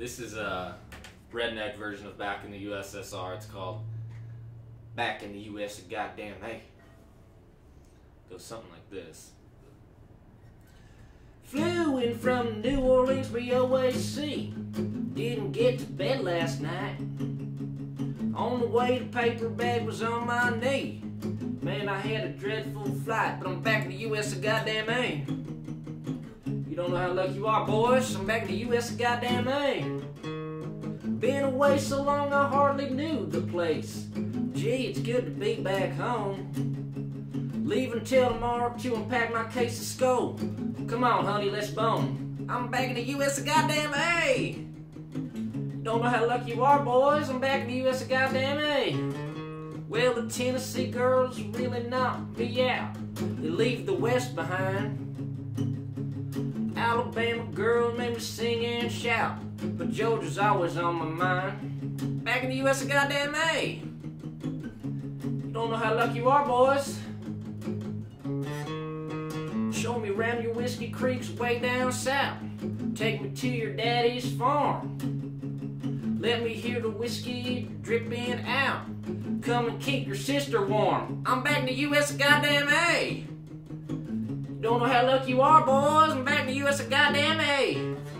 This is a redneck version of Back in the USSR. It's called Back in the US of Goddamn A. Goes something like this. Flew in from New Orleans BOAC. Didn't get to bed last night. On the way, the paper bag was on my knee. Man, I had a dreadful flight, but I'm back in the US of goddamn A. Don't know how lucky you are, boys. I'm back in the US of goddamn A. Been away so long I hardly knew the place. Gee, it's good to be back home. Leave until tomorrow to unpack my case of Skoal. Come on, honey, let's bone. I'm back in the US of goddamn A. Don't know how lucky you are, boys. I'm back in the US of goddamn A. Well, the Tennessee girls really knocked me out. They leave the West behind. Alabama girls made me sing and shout, but Georgia's always on my mind. Back in the US of goddamn A. You Don't know how lucky you are, boys. Show me around your whiskey creeks way down south. Take me to your daddy's farm. Let me hear the whiskey dripping out. Come and keep your sister warm. I'm back in the US goddamn A. Don't know how lucky you are, boys. US of goddamn A.